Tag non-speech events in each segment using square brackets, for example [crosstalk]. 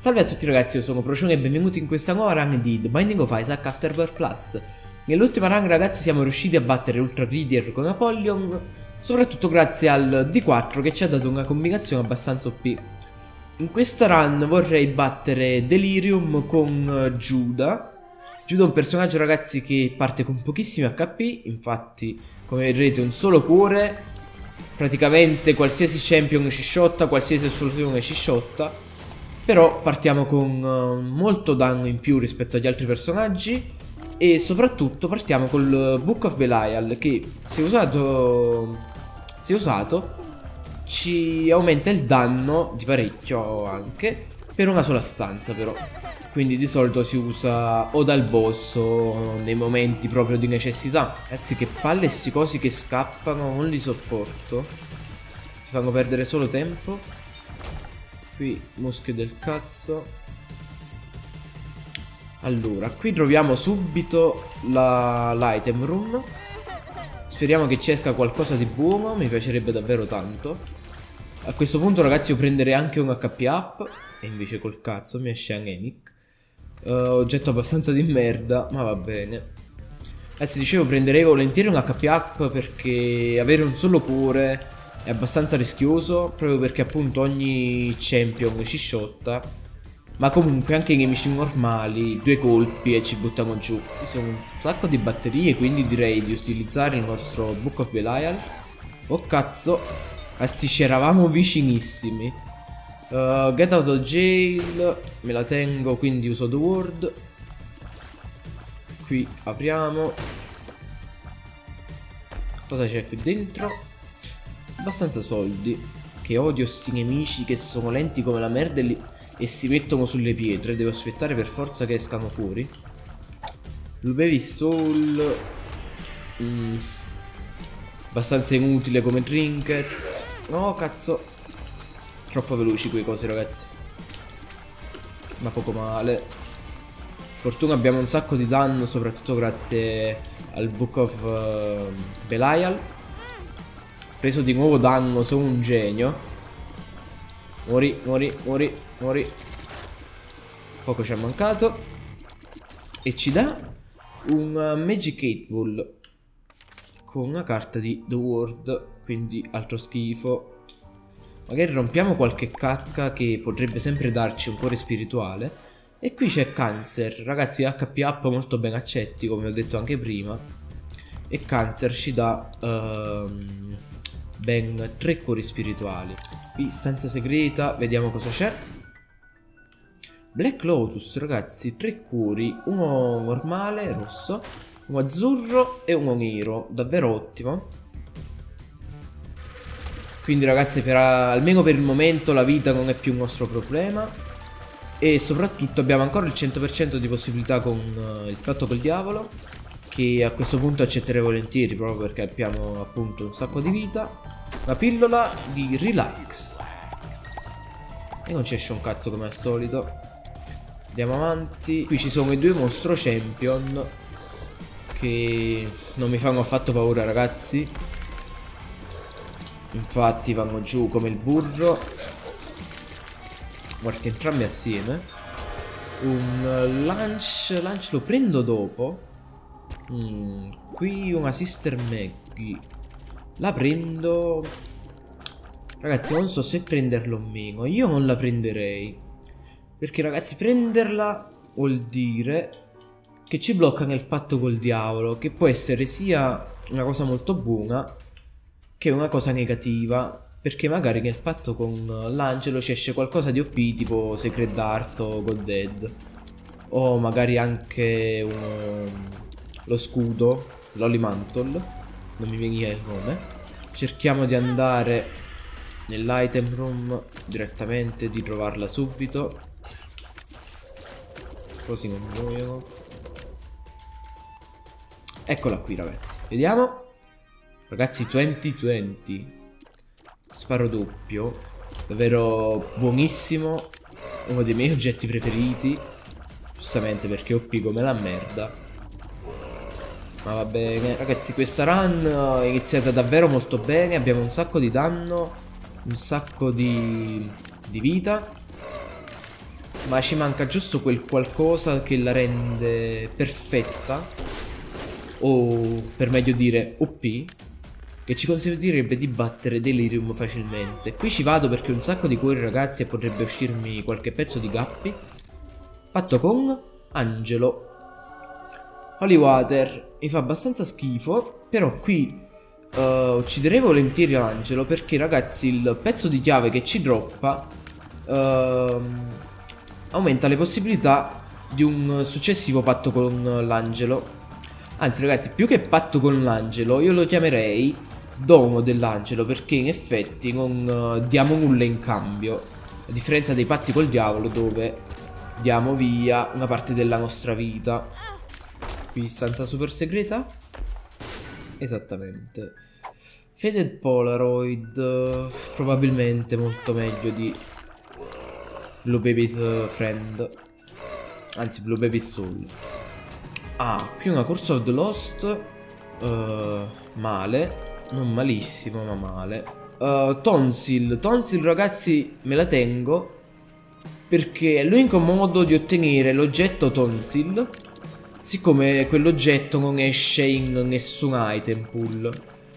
Salve a tutti ragazzi, io sono Procione e benvenuti in questa nuova run di The Binding of Isaac Afterbirth Plus. Nell'ultima run ragazzi siamo riusciti a battere Ultra Greedier con Apollyon, soprattutto grazie al D4 che ci ha dato una combinazione abbastanza OP. In questa run vorrei battere Delirium con Giuda. Giuda è un personaggio ragazzi che parte con pochissimi HP, infatti come vedrete un solo cuore, praticamente qualsiasi champion ci shotta, qualsiasi esplosione ci shotta. Però partiamo con uh, molto danno in più rispetto agli altri personaggi e soprattutto partiamo col Book of Belial che se usato, se usato ci aumenta il danno di parecchio anche per una sola stanza però. Quindi di solito si usa o dal boss o nei momenti proprio di necessità. Ragazzi che palle e cosi che scappano non li sopporto. Ci fanno perdere solo tempo. Qui moschio del cazzo. Allora, qui troviamo subito l'item room. Speriamo che ci esca qualcosa di buono, mi piacerebbe davvero tanto. A questo punto ragazzi io prenderei anche un HP up. E invece col cazzo mi esce Anemic. Uh, oggetto abbastanza di merda, ma va bene. Ragazzi dicevo prenderei volentieri un HP up perché avere un solo cuore è abbastanza rischioso proprio perché appunto ogni champion ci shotta ma comunque anche i nemici normali due colpi e ci buttano giù. Ci sono un sacco di batterie quindi direi di utilizzare il nostro Book of Belial. Oh cazzo. Ragazzi ci eravamo vicinissimi. Uh, Get out of jail. Me la tengo quindi uso the word. Qui apriamo. Cosa c'è qui dentro? Abbastanza soldi. Che odio sti nemici che sono lenti come la merda e, li... e si mettono sulle pietre. Devo aspettare per forza che escano fuori. Lubevi Soul. Mm. Abbastanza inutile come trinket. No, cazzo. Troppo veloci quei cosi, ragazzi. Ma poco male. Fortuna abbiamo un sacco di danno, soprattutto grazie al Book of uh, Belial. Preso di nuovo danno, sono un genio. Muori, muori, muori, muori. Poco ci è mancato. E ci dà un uh, Magic 8 Ball. Con una carta di The World. Quindi altro schifo. Magari rompiamo qualche cacca che potrebbe sempre darci un cuore spirituale. E qui c'è Cancer. Ragazzi, HP up molto ben accetti, come ho detto anche prima. E Cancer ci dà... Um, ben tre cuori spirituali. Qui stanza segreta, vediamo cosa c'è. Black Lotus, ragazzi, tre cuori, uno normale, rosso, uno azzurro e uno nero, davvero ottimo. Quindi ragazzi, per, almeno per il momento la vita non è più un nostro problema. E soprattutto abbiamo ancora il 100% di possibilità con uh, il patto col diavolo che a questo punto accetterei volentieri proprio perché abbiamo appunto un sacco di vita. Una pillola di relax. E non ci esce un cazzo come al solito. Andiamo avanti. Qui ci sono i due mostro champion che non mi fanno affatto paura ragazzi. Infatti vanno giù come il burro. Morti entrambi assieme. Un lunch, lunch lo prendo dopo. Mm, qui una Sister Maggie. La prendo... Ragazzi, non so se prenderla o meno. Io non la prenderei. Perché, ragazzi, prenderla vuol dire che ci blocca nel patto col diavolo. Che può essere sia una cosa molto buona che una cosa negativa. Perché magari nel patto con l'angelo ci esce qualcosa di OP tipo Secret Dart o God Dead. O magari anche un lo scudo, l'Holy Mantle, non mi veniva il nome. Cerchiamo di andare nell'item room direttamente, di trovarla subito. Così non muoiono. Eccola qui ragazzi, vediamo. Ragazzi 2020. Sparo doppio. Davvero buonissimo. Uno dei miei oggetti preferiti. Giustamente perché OP come la merda. Ma va bene. Ragazzi, questa run è iniziata davvero molto bene. Abbiamo un sacco di danno. Un sacco di, di vita. Ma ci manca giusto quel qualcosa che la rende perfetta. O per meglio dire OP. Che ci consentirebbe di battere Delirium facilmente. Qui ci vado perché un sacco di cuori ragazzi e potrebbe uscirmi qualche pezzo di gappi. Patto con Angelo. Holy Water mi fa abbastanza schifo. Però qui uh, ucciderei volentieri Angelo perché ragazzi il pezzo di chiave che ci droppa uh, aumenta le possibilità di un successivo patto con l'angelo. Anzi ragazzi, più che patto con l'angelo, io lo chiamerei domo dell'angelo perché in effetti non uh, diamo nulla in cambio. A differenza dei patti col diavolo dove diamo via una parte della nostra vita. Qui stanza super segreta? Esattamente. Faded Polaroid probabilmente molto meglio di Blue Baby's Friend. Anzi, Blue Baby's Soul. Ah, qui una Curse of the Lost. Uh, male. Non malissimo, ma male. Uh, Tonsil. Tonsil, ragazzi, me la tengo. Perché è l'unico modo di ottenere l'oggetto Tonsil Siccome quell'oggetto non esce in nessun item pool.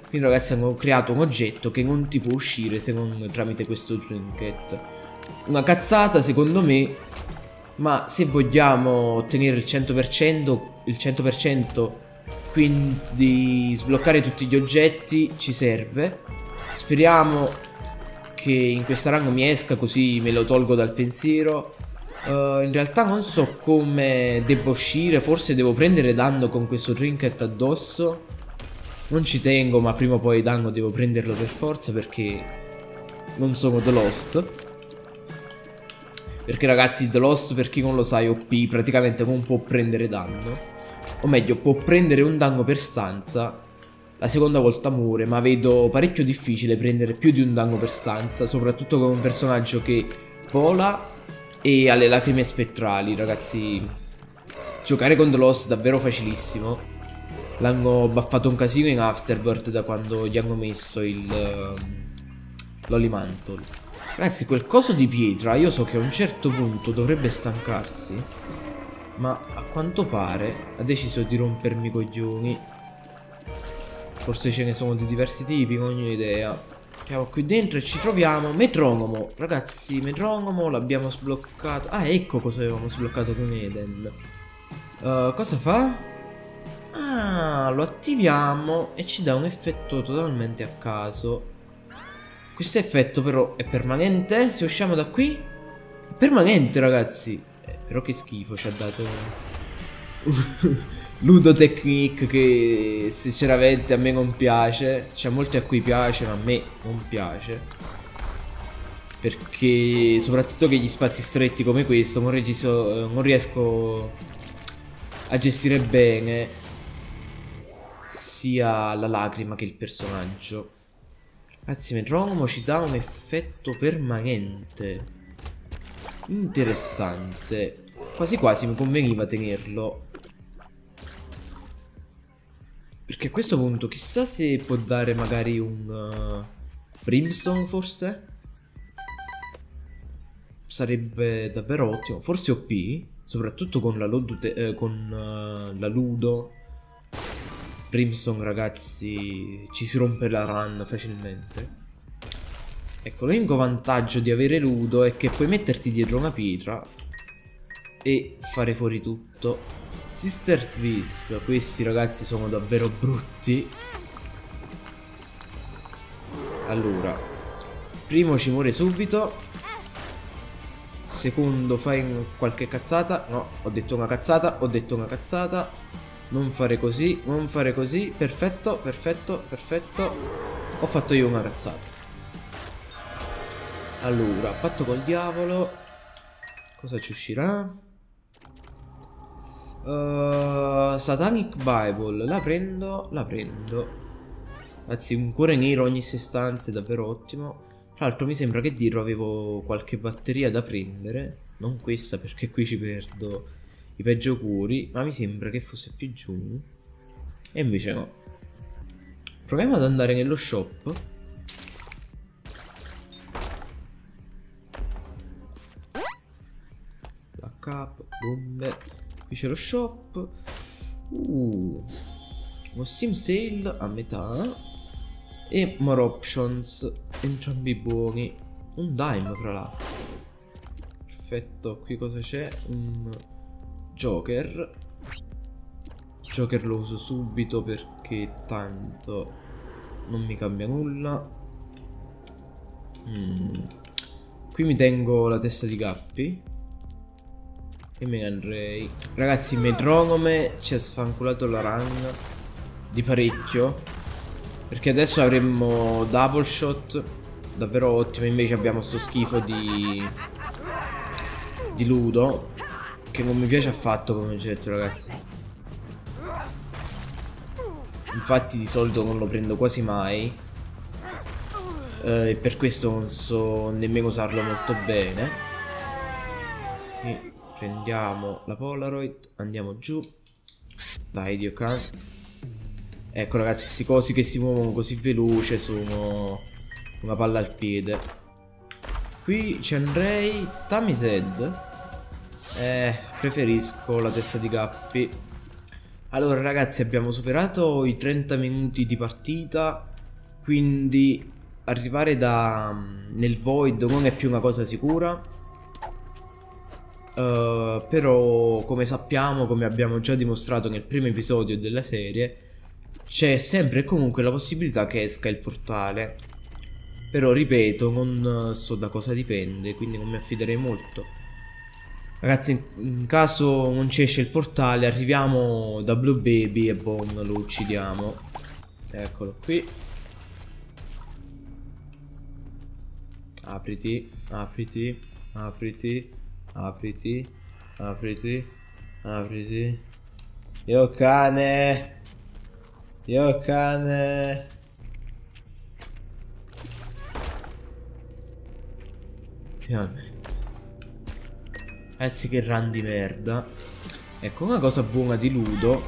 Quindi ragazzi hanno creato un oggetto che non ti può uscire se non tramite questo trinket. Una cazzata secondo me. Ma se vogliamo ottenere il 100%, il 100% quindi sbloccare tutti gli oggetti ci serve. Speriamo che in questa rang mi esca così me lo tolgo dal pensiero. Uh, in realtà non so come devo uscire, forse devo prendere danno con questo trinket addosso. Non ci tengo, ma prima o poi danno devo prenderlo per forza perché non sono The Lost. Perché ragazzi, The Lost, per chi non lo sa, è OP, praticamente non può prendere danno. O meglio, può prendere un danno per stanza. La seconda volta muore, ma vedo parecchio difficile prendere più di un danno per stanza, soprattutto con un personaggio che vola e alle lacrime spettrali, ragazzi. Giocare con The Lost è davvero facilissimo. L'hanno baffato un casino in Afterbirth da quando gli hanno messo il... Uh, L'Holy Mantle. Ragazzi, quel coso di pietra, io so che a un certo punto dovrebbe stancarsi. Ma a quanto pare ha deciso di rompermi i coglioni. Forse ce ne sono di diversi tipi, non ho idea. Siamo qui dentro e ci troviamo Metronomo Ragazzi, Metronomo l'abbiamo sbloccato Ah, ecco cosa avevamo sbloccato con Eden uh, Cosa fa? Ah, lo attiviamo e ci dà un effetto totalmente a caso Questo effetto però è permanente? Se usciamo da qui? È permanente, ragazzi eh, Però che schifo ci ha dato [laughs] Ludo Technique che sinceramente a me non piace. C'è molti a cui piace, ma a me non piace. Perché soprattutto che gli spazi stretti come questo non, regiso, non riesco a gestire bene sia la lacrima che il personaggio. Ragazzi, Metronomo ci dà un effetto permanente. Interessante. Quasi quasi mi conveniva tenerlo perché a questo punto chissà se può dare magari un uh, Brimstone forse? Sarebbe davvero ottimo. Forse OP, soprattutto con la, eh, con, uh, la Ludo. Brimstone ragazzi ci si rompe la run facilmente. Ecco, l'unico vantaggio di avere Ludo è che puoi metterti dietro una pietra e fare fuori tutto Sister Swiss, questi ragazzi sono davvero brutti. Allora, primo ci muore subito. Secondo fai qualche cazzata. No, ho detto una cazzata, ho detto una cazzata. Non fare così, non fare così. Perfetto, perfetto, perfetto. Ho fatto io una cazzata. Allora, patto col diavolo. Cosa ci uscirà? Uh, Satanic Bible, la prendo, la prendo. Anzi, un cuore nero ogni 6 stanze, davvero ottimo. Tra l'altro mi sembra che dietro avevo qualche batteria da prendere. Non questa perché qui ci perdo i peggio cuori, ma mi sembra che fosse più giù. E invece no. Proviamo ad andare nello shop. cap, bombe. Qui c'è lo shop. Uh, uno Steam Sale a metà. E more options. Entrambi buoni. Un dime fra l'altro. Perfetto. Qui cosa c'è? Un Joker. Joker lo uso subito perché tanto non mi cambia nulla. Mm. Qui mi tengo la testa di Gappi. E me ne andrei. Ragazzi, Metronome ci ha sfanculato la run di parecchio. Perché adesso avremmo double shot. Davvero ottimo. Invece abbiamo sto schifo di. di Ludo. Che non mi piace affatto come oggetto, ragazzi. Infatti di solito non lo prendo quasi mai. Eh, e per questo non so nemmeno usarlo molto bene. E Prendiamo la Polaroid, andiamo giù. Dai, Dio can. Ecco ragazzi, questi cosi che si muovono così veloce sono una palla al piede. Qui ci andrei Tamised. Eh, preferisco la testa di Gappi. Allora ragazzi, abbiamo superato i 30 minuti di partita. Quindi arrivare da nel void non è più una cosa sicura Uh, però come sappiamo, come abbiamo già dimostrato nel primo episodio della serie, c'è sempre e comunque la possibilità che esca il portale. Però ripeto, non so da cosa dipende, quindi non mi affiderei molto. Ragazzi, in caso non ci esce il portale, arriviamo da Blue Baby e Bon lo uccidiamo. Eccolo qui. Apriti, apriti, apriti. Apriti, apriti, apriti. Io cane. Io cane. Finalmente. Pezzi che run di merda. Ecco, una cosa buona di Ludo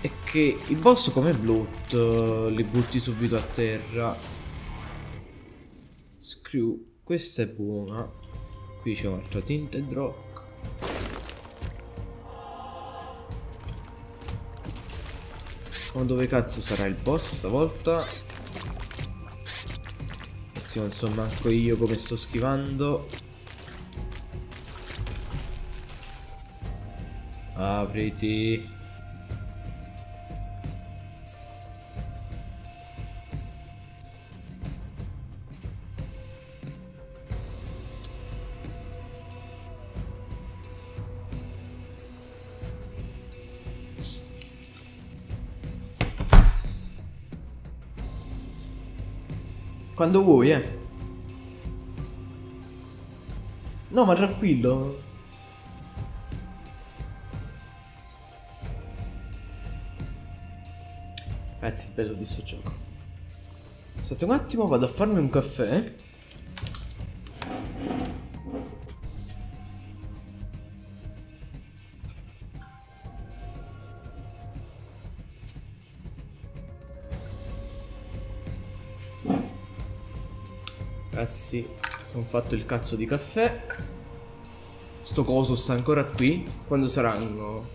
è che i boss come Blood li butti subito a terra. Screw, questa è buona. Qui c'è un altro tinted rock. Ma dove cazzo sarà il boss stavolta? Adesso non so manco io come sto schivando. Apriti. Quando vuoi, eh. No, ma tranquillo. Ragazzi, bello di sto gioco. Aspetta un attimo, vado a farmi un caffè. Ragazzi, sono fatto il cazzo di caffè. Sto coso sta ancora qui. Quando saranno?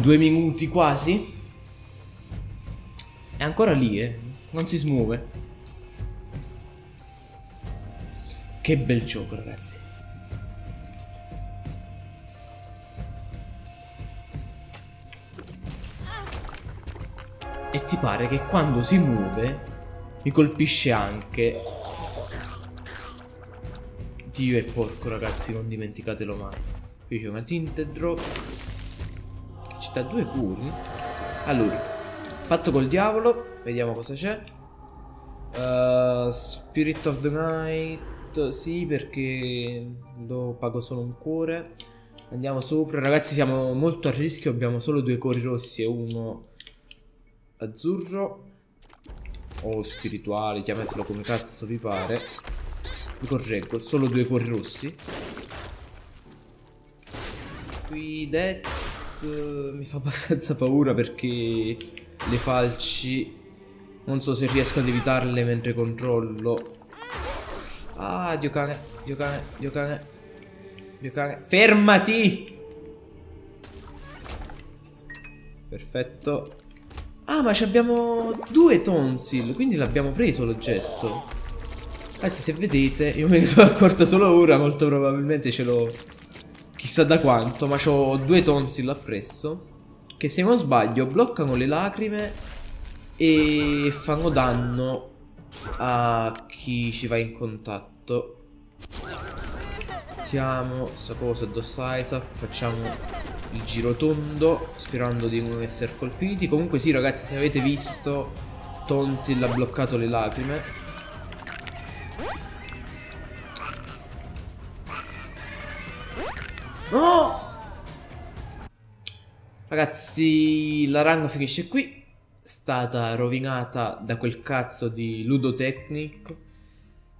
Due minuti quasi. È ancora lì, eh. Non si smuove. Che bel gioco, ragazzi. E ti pare che quando si muove mi colpisce anche. Dio è porco ragazzi, non dimenticatelo mai. Qui c'è una tinted drop. Che ci dà due curi. Allora, patto col diavolo. Vediamo cosa c'è. Uh, Spirit of the Night. Sì, perché lo pago solo un cuore. Andiamo sopra. Ragazzi, siamo molto a rischio. Abbiamo solo due cuori rossi e uno azzurro o spirituali, chiamatelo come cazzo vi pare. Vi correggo, solo due cuori rossi. Qui Death mi fa abbastanza paura perché le falci non so se riesco ad evitarle mentre controllo. Ah, Dio cane, Dio cane, Dio cane. Fermati! Perfetto. Ah, ma abbiamo due tonsil, quindi l'abbiamo preso l'oggetto. Anzi, se vedete, io me ne [laughs] sono accorto solo ora, molto probabilmente ce l'ho chissà da quanto, ma ho due tonsil appresso, che se non sbaglio bloccano le lacrime e fanno danno a chi ci va in contatto. Mettiamo questa cosa addosso a Isaac, facciamo il giro tondo, sperando di non essere colpiti. Comunque sì ragazzi, se avete visto, Tonsil ha bloccato le lacrime. Oh! Ragazzi, la run finisce qui. È stata rovinata da quel cazzo di Ludotechnic.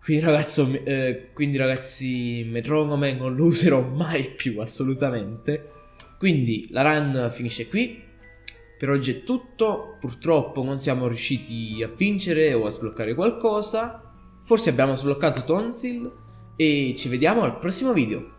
Quindi, ragazzo, eh, quindi ragazzi, Metronome non lo userò mai più, assolutamente. Quindi la run finisce qui. Per oggi è tutto. Purtroppo non siamo riusciti a vincere o a sbloccare qualcosa. Forse abbiamo sbloccato Tonsil. E ci vediamo al prossimo video.